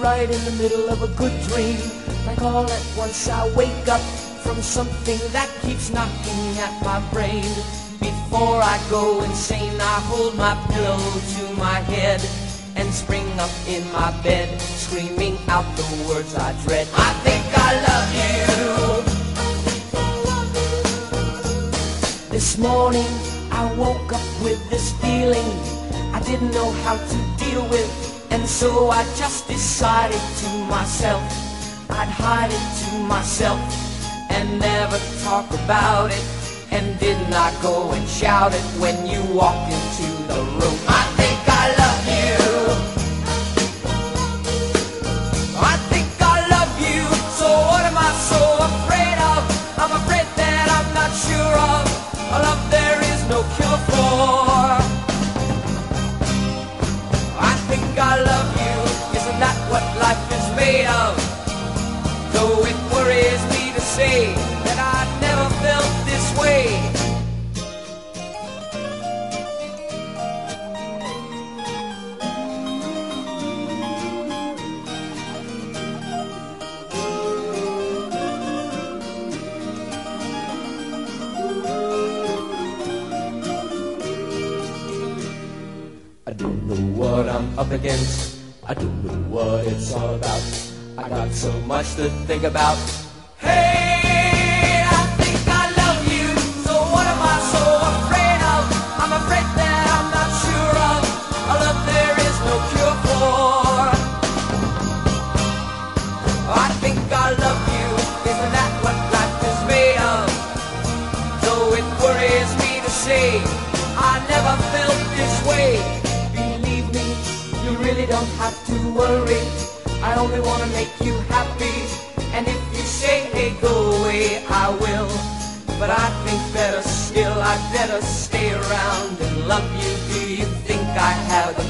right in the middle of a good dream. Like all at once I wake up from something that keeps knocking at my brain. Before I go insane, I hold my pillow to my head and spring up in my bed, screaming out the words I dread. I think I love you. This morning I woke up with this feeling I didn't know how to deal with And so I just decided to myself I'd hide it to myself And never talk about it. And did not go and shout it When you walk into the room? I say That I never felt this way I don't know what I'm up against. I don't know what it's all about. I got so much to think about. Hey, say I never felt this way. Believe me, you really don't have to worry. I only wanna make you happy. And if you say, hey, go away, I will. But I think better still, I'd better stay around and love you. Do you think I have